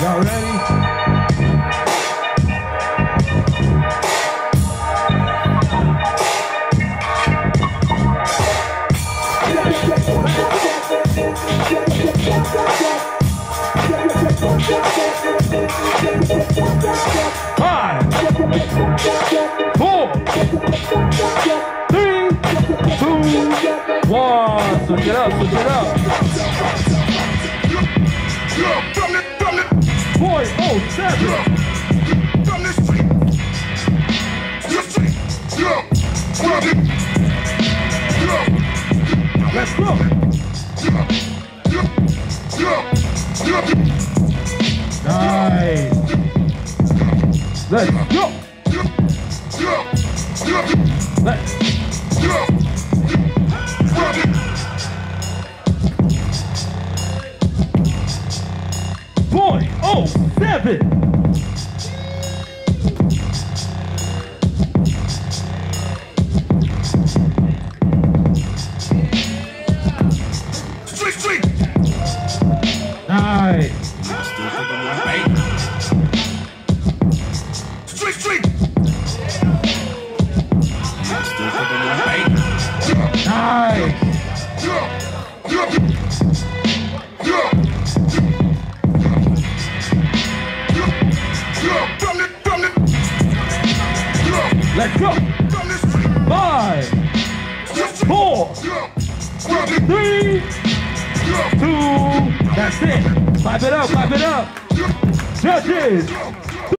Y'all ready? Five, four, three, two, one. Switch it up, switch it up. Boy, oh, from the Let's go. Let's point oh seven. Street, street. Nice. Street, Let's go. Five, four, three, two. That's it. Clap it up, clap it up. Judges.